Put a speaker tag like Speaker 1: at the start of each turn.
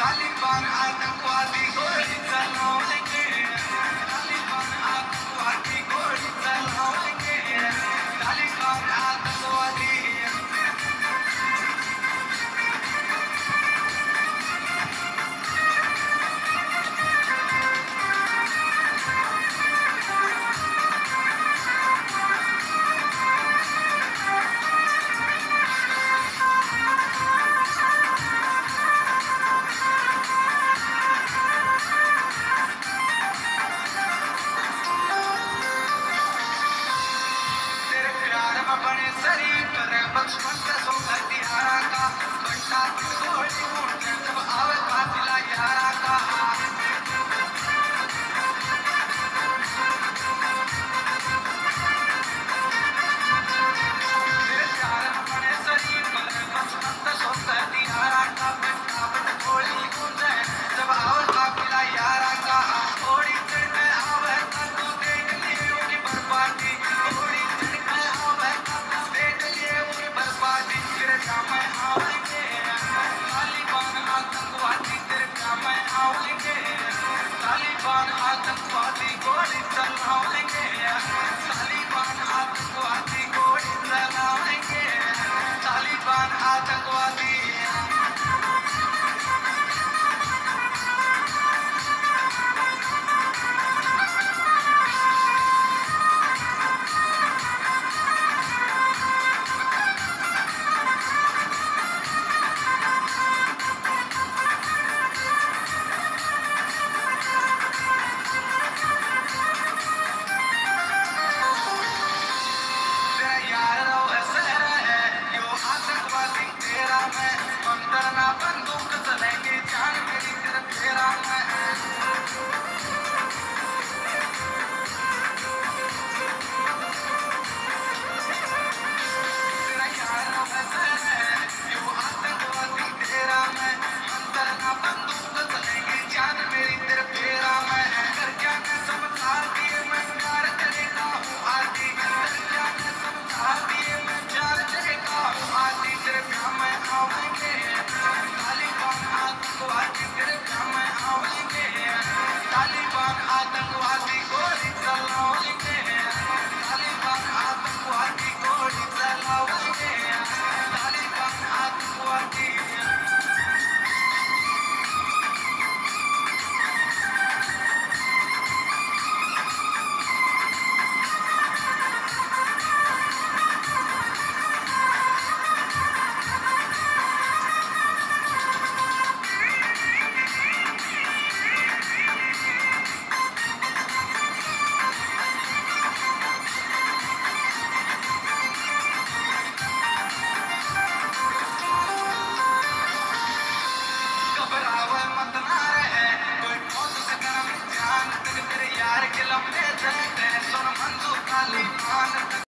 Speaker 1: तालिबान आतंकवादी Miami.